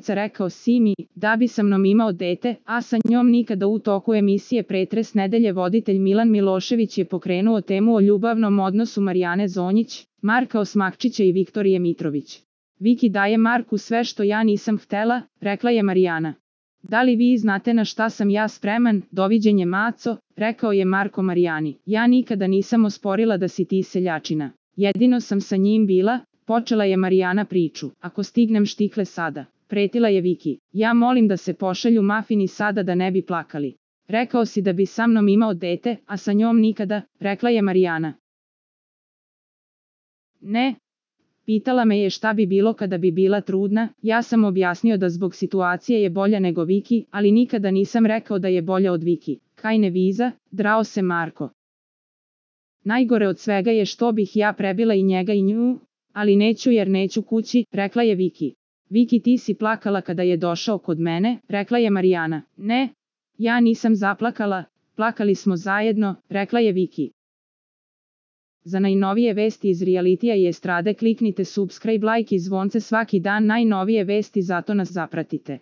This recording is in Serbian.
Danica rekao Simi, da bi sa mnom imao dete, a sa njom nikada u toku emisije Pretres nedelje voditelj Milan Milošević je pokrenuo temu o ljubavnom odnosu Marijane Zonjić, Marka Osmakčića i Viktorije Mitrović. Viki daje Marku sve što ja nisam htela, rekla je Marijana. Da li vi znate na šta sam ja spreman, doviđenje maco, rekao je Marko Marijani. Ja nikada nisam osporila da si ti seljačina. Jedino sam sa njim bila, počela je Marijana priču. Ako stignem štikle sada, pretila je Viki. Ja molim da se pošalju mafini sada da ne bi plakali. Rekao si da bi sa mnom imao dete, a sa njom nikada, rekla je Marijana. Ne, Pitala me je šta bi bilo kada bi bila trudna, ja sam objasnio da zbog situacije je bolja nego Viki, ali nikada nisam rekao da je bolja od Viki. Kaj ne viza, drao se Marko. Najgore od svega je što bih ja prebila i njega i nju, ali neću jer neću kući, rekla je Viki. Viki ti si plakala kada je došao kod mene, rekla je Marijana. Ne, ja nisam zaplakala, plakali smo zajedno, rekla je Viki. Za najnovije vesti iz realitija i estrade kliknite subscribe like i zvonce svaki dan najnovije vesti zato nas zapratite.